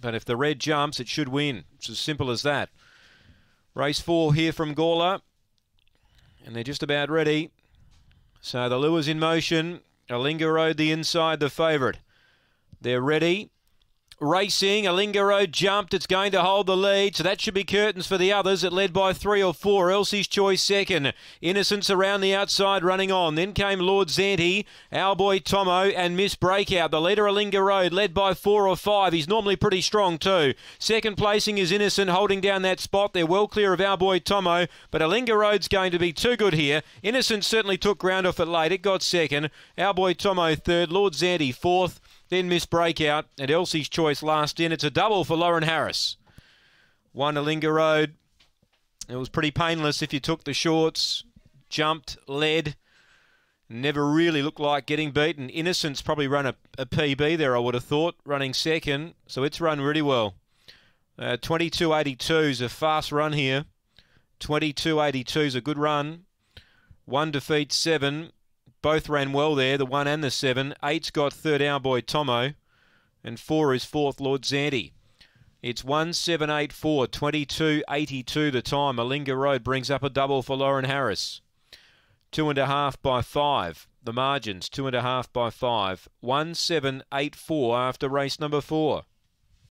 But if the red jumps, it should win. It's as simple as that. Race four here from Gawler. And they're just about ready. So the lure's in motion. Alinga Road the inside, the favourite. They're ready. Racing, Alinga Road jumped. It's going to hold the lead, so that should be curtains for the others. It led by three or four. Elsie's Choice second. Innocence around the outside running on. Then came Lord Zanti, Our Boy Tomo, and Miss Breakout. The leader, Alinga Road, led by four or five. He's normally pretty strong too. Second placing is Innocent, holding down that spot. They're well clear of Our Boy Tomo, but Alinga Road's going to be too good here. Innocent certainly took ground off it late. It got second. Our Boy Tomo third. Lord Zanti fourth then Miss Breakout, and Elsie's Choice last in. It's a double for Lauren Harris. One Alinga Road. It was pretty painless if you took the shorts, jumped, led. Never really looked like getting beaten. Innocence probably run a, a PB there, I would have thought, running second. So it's run really well. Uh, 22.82 is a fast run here. 22.82 is a good run. One defeat, seven. Both ran well there, the one and the seven. Eight's got third our boy Tomo, and four is fourth Lord Zanti. It's 1784, 2282 the time. Alinga Road brings up a double for Lauren Harris. Two and a half by five. The margins, two and a half by five. 1784 after race number four.